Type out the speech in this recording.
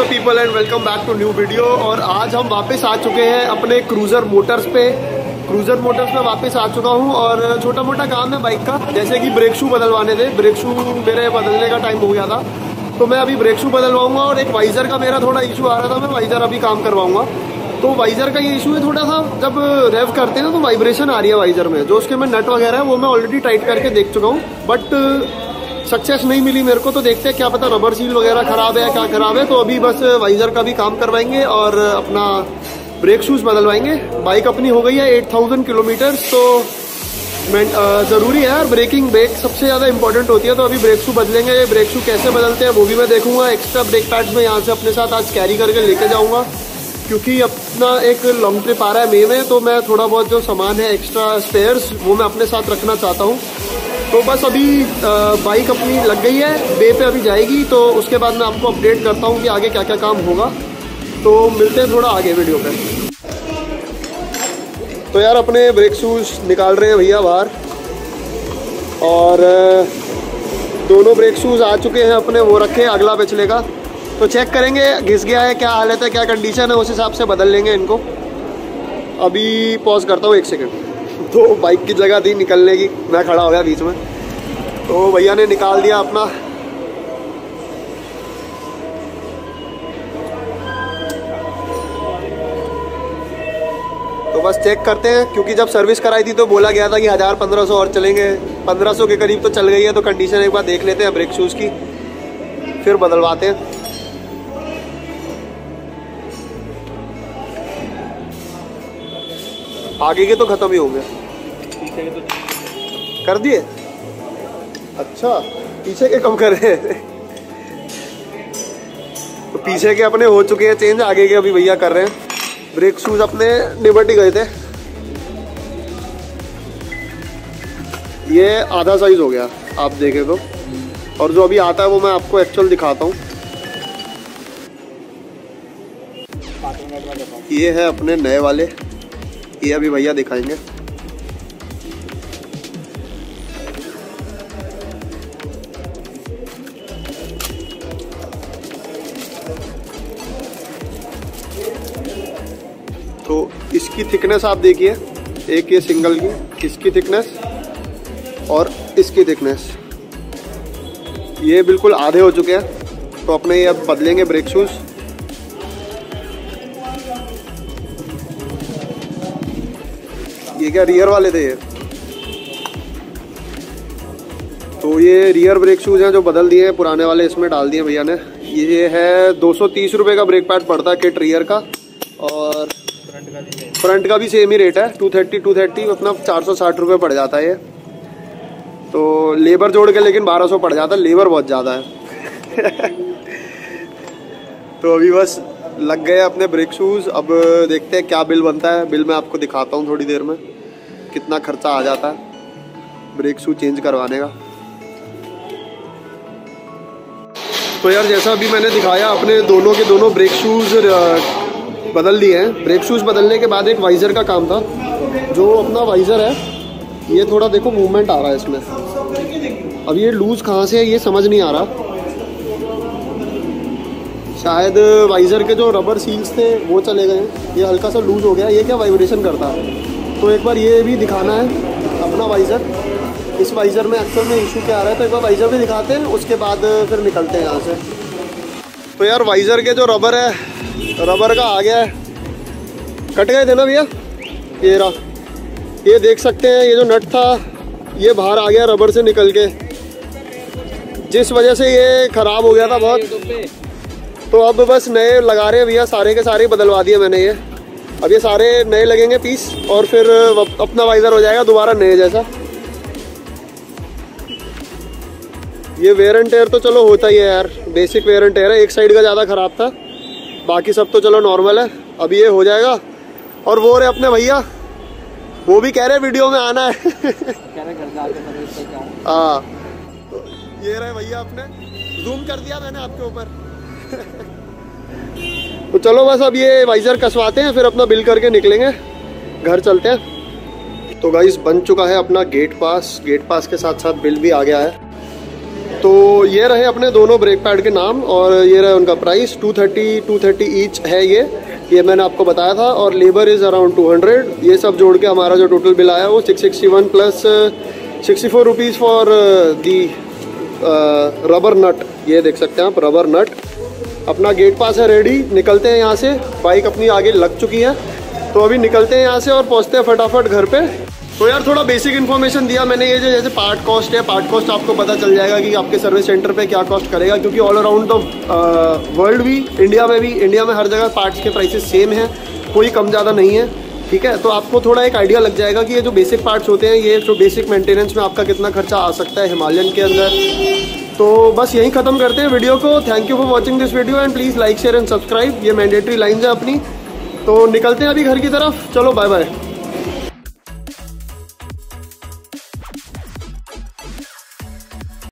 What's up people and welcome back to new video. और आज हम वापस आ चुके हैं अपने क्रूजर मोटर्स पे। क्रूजर मोटर्स में वापस आ चुका हूँ और छोटा मोटा काम है बाइक का। जैसे कि ब्रेक शू बदलवाने थे। ब्रेक शू मेरे बदलने का टाइम हो गया था। तो मैं अभी ब्रेक शू बदलवाऊँगा और एक वाइजर का मेरा थोड़ा इशू आ रहा था। मैं वाइजर अभी काम करवाऊँगा। तो वाइजर का ये इशू है थोड़ा सा। जब रेव करते हैं ना तो वाइब्रेशन आ रही है वाइजर में। जो उसके में नट वगैरह है, वो मैं ऑलरेडी टाइट करके देख चुका हूँ। बट सक्सेस नहीं मिली मेरे को तो देखते हैं क्या पता रबर सील वगैरह खराब है क्या खराब है। तो अभी बस वाइजर का भी काम करवाएँगे और अपना ब्रेक शूज़ बदलवाएँगे। बाइक अपनी हो गई है 8000 किलोमीटर तो ज़रूरी है यार ब्रेकिंग ब्रेक सबसे ज़्यादा इंपॉर्टेंट होती है। तो अभी ब्रेक शू बदलेंगे ये ब्रेक शू कैसे बदलते हैं वो भी मैं देखूँगा। एक्स्ट्रा ब्रेक पैड्स में यहाँ से अपने साथ आज कैरी करके लेके जाऊँगा, क्योंकि अपना एक लॉन्ग ट्रिप आ रहा है मे में तो मैं थोड़ा बहुत जो सामान है एक्स्ट्रा स्पेयर्स वो मैं अपने साथ रखना चाहता हूँ। तो बस अभी बाइक अपनी लग गई है, बे पे अभी जाएगी तो उसके बाद मैं आपको अपडेट करता हूँ कि आगे क्या क्या काम होगा। तो मिलते हैं थोड़ा आगे वीडियो पे। तो यार, अपने ब्रेक शूज़ निकाल रहे हैं भैया बाहर। और दोनों ब्रेक शूज़ आ चुके हैं अपने, वो रखे हैं अगला पिछले का। तो चेक करेंगे, घिस गया है, क्या हालत है, क्या कंडीशन है, उस हिसाब से बदल लेंगे इनको। अभी पॉज करता हूँ एक सेकेंड तो बाइक की जगह थी निकलने की। मैं खड़ा हो गया बीच में। तो भैया ने निकाल दिया अपना। तो बस चेक करते हैं, क्योंकि जब सर्विस कराई थी तो बोला गया था कि हज़ार पंद्रह सौ और चलेंगे। पंद्रह सौ के करीब तो चल गई है तो कंडीशन एक बार देख लेते हैं ब्रेक शूज़ की। फिर बदलवाते हैं। आगे के तो ख़त्म ही हो गए कर दिए? अच्छा पीछे के कम कर। रहे हैं तो पीछे के अपने हो चुके हैं चेंज आगे के अभी भैया कर रहे हैं। ब्रेक शूज़ अपने निबट ही गए थे। ये आधा साइज़ हो गया, आप देखें तो। और जो अभी आता है, वो मैं आपको एक्चुअल दिखाता हूँ। ये है अपने नए वाले। ये अभी भैया दिखाएँगे। तो इसकी थिकनेस आप देखिए, एक ये सिंगल की, इसकी थिकनेस और इसकी थिकनेस ये बिल्कुल आधे हो चुके हैं। तो अपने ये अब बदलेंगे ब्रेक शूज़ ये क्या रियर वाले थे ये? तो ये रियर ब्रेक शूज़ हैं जो बदल दिए हैं, पुराने वाले इसमें डाल दिए भैया ने। ये है दो सौ का ब्रेक पैड पड़ता है किट रियर का। और फ्रंट का भी सेम ही रेट है टू थर्टी टू थर्टी अपना चार सौ साठ रुपये पड़ जाता है ये। तो लेबर जोड़ के लेकिन बारह सौ पड़ जाता है लेबर बहुत ज़्यादा है। तो अभी बस लग गए अपने ब्रेक शूज़ अब देखते हैं क्या बिल बनता है। बिल मैं आपको दिखाता हूँ थोड़ी देर में। कितना खर्चा आ जाता है ब्रेक शू चेंज करवाने का। तो यार, जैसा अभी मैंने दिखाया अपने दोनों के दोनों ब्रेक शूज़ बदल दिए हैं। ब्रेक शूज़ बदलने के बाद एक वाइज़र का काम था। जो अपना वाइज़र है, ये थोड़ा देखो मूवमेंट आ रहा है इसमें। अब ये लूज़ कहाँ से है, ये समझ नहीं आ रहा। शायद वाइज़र के जो रबर सील्स थे, वो चले गए। ये हल्का सा लूज़ हो गया। ये क्या वाइब्रेशन करता है? तो एक बार ये भी दिखाना है, अपना वाइज़र इस वाइज़र में एक्चुअल में इशू क्या आ रहा है तो एक बार वाइज़र भी दिखाते हैं, उसके बाद फिर निकलते हैं यहाँ से। तो यार वाइज़र के जो रबर है रबर का आ गया है। कट गए थे ना भैया? ये रहा। ये देख सकते हैं, ये जो नट था, ये बाहर आ गया रबर से निकल के। जिस वजह से ये ख़राब हो गया था बहुत। तो अब बस नए लगा रहे हैं भैया, सारे के सारे बदलवा दिए मैंने ये। अब ये सारे नए लगेंगे पीस और फिर अपना वाइज़र हो जाएगा दोबारा नए जैसा। ये वेयर एंड टेयर तो चलो होता ही है यार बेसिक वेयर एंड टेयर है, एक साइड का ज़्यादा ख़राब था, बाकी सब तो चलो नॉर्मल है। अब ये हो जाएगा, और वो रहे अपने भैया, वो भी कह रहे वीडियो में आना है। हाँ। ये रहे भैया अपने जूम कर दिया मैंने आपके ऊपर। तो चलो बस अब ये वाइजर कसवाते हैं, फिर अपना बिल करके निकलेंगे। घर चलते हैं। तो गाइस बन चुका है अपना गेट पास गेट पास के साथ साथ बिल भी आ गया है। तो ये रहे अपने दोनों ब्रेक पैड के नाम और ये रहे उनका प्राइस 230 230 ईच है ये। ये मैंने आपको बताया था और लेबर इज़ अराउंड 200 ये सब जोड़ के हमारा जो टोटल बिल आया वो 661 plus sixty four rupees for the rubber nut ये देख सकते हैं आप रबर नट अपना गेट पास है रेडी निकलते हैं यहाँ से। बाइक अपनी आगे लग चुकी है। तो अभी निकलते हैं यहाँ से और पहुँचते हैं फटाफट घर पे। तो यार, थोड़ा बेसिक इन्फॉर्मेशन दिया मैंने। ये जो, जैसे पार्ट कॉस्ट है पार्ट कॉस्ट आपको पता चल जाएगा कि आपके सर्विस सेंटर पे क्या कॉस्ट करेगा, क्योंकि ऑल अराउंड द वर्ल्ड भी इंडिया में भी इंडिया में हर जगह पार्ट्स के प्राइसेस सेम हैं। कोई कम ज़्यादा नहीं है। ठीक है? तो आपको थोड़ा एक आइडिया लग जाएगा कि ये जो बेसिक पार्ट्स होते हैं, ये जो बेसिक मेंटेनेंस में आपका कितना खर्चा आ सकता है हिमालयन के अंदर। तो बस यही ख़त्म करते हैं वीडियो को। Thank you for watching this video and please like share and subscribe ये मैंडेटरी लाइन है अपनी। तो निकलते हैं अभी घर की तरफ़। चलो बाय बाय